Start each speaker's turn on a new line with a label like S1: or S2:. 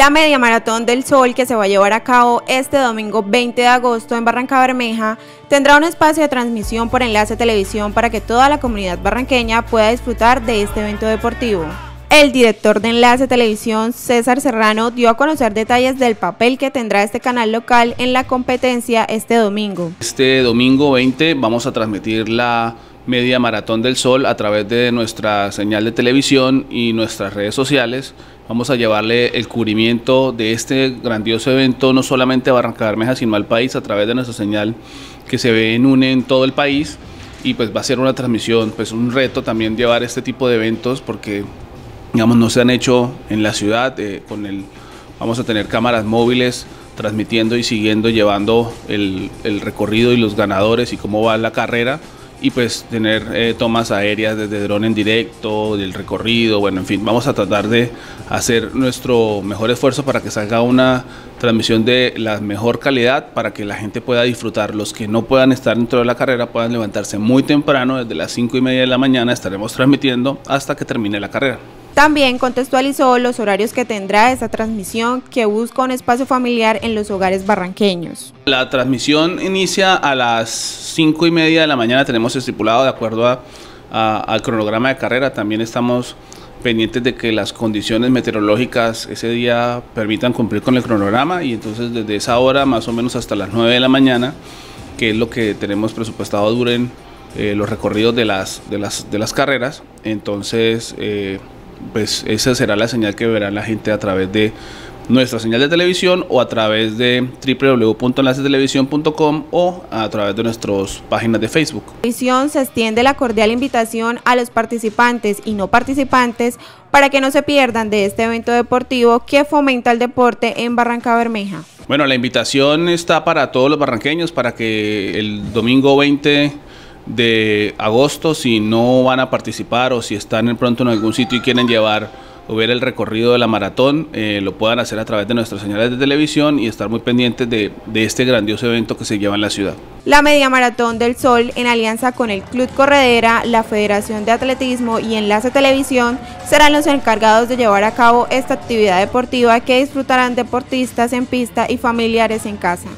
S1: La media maratón del sol que se va a llevar a cabo este domingo 20 de agosto en Barranca Bermeja tendrá un espacio de transmisión por enlace televisión para que toda la comunidad barranqueña pueda disfrutar de este evento deportivo. El director de Enlace Televisión, César Serrano, dio a conocer detalles del papel que tendrá este canal local en la competencia este domingo.
S2: Este domingo 20 vamos a transmitir la media maratón del sol a través de nuestra señal de televisión y nuestras redes sociales. Vamos a llevarle el cubrimiento de este grandioso evento no solamente a Barranca Bermeja sino al país a través de nuestra señal que se ve en UNE en todo el país y pues va a ser una transmisión, pues un reto también llevar este tipo de eventos porque digamos no se han hecho en la ciudad eh, con el vamos a tener cámaras móviles transmitiendo y siguiendo llevando el, el recorrido y los ganadores y cómo va la carrera y pues tener eh, tomas aéreas desde dron en directo, del recorrido, bueno, en fin, vamos a tratar de hacer nuestro mejor esfuerzo para que salga una transmisión de la mejor calidad para que la gente pueda disfrutar. Los que no puedan estar dentro de la carrera puedan levantarse muy temprano, desde las 5 y media de la mañana estaremos transmitiendo hasta que termine la carrera.
S1: También contextualizó los horarios que tendrá esta transmisión que busca un espacio familiar en los hogares barranqueños.
S2: La transmisión inicia a las 5 y media de la mañana, tenemos estipulado de acuerdo al cronograma de carrera, también estamos pendientes de que las condiciones meteorológicas ese día permitan cumplir con el cronograma y entonces desde esa hora más o menos hasta las 9 de la mañana, que es lo que tenemos presupuestado duren eh, los recorridos de las, de las, de las carreras, entonces... Eh, pues esa será la señal que verá la gente a través de nuestra señal de televisión o a través de www.enlacetelevisión.com o a través de nuestras páginas de Facebook.
S1: Televisión se extiende la cordial invitación a los participantes y no participantes para que no se pierdan de este evento deportivo que fomenta el deporte en Barranca Bermeja.
S2: Bueno, la invitación está para todos los barranqueños para que el domingo 20 de agosto si no van a participar o si están pronto en algún sitio y quieren llevar ver el recorrido de la maratón, eh, lo puedan hacer a través de nuestras señales de televisión y estar muy pendientes de, de, este grandioso evento que se lleva en la ciudad.
S1: La Media Maratón del Sol, en alianza con el Club Corredera, la Federación de Atletismo y Enlace Televisión, serán los encargados de llevar a cabo esta actividad deportiva que disfrutarán deportistas en pista y familiares en casa.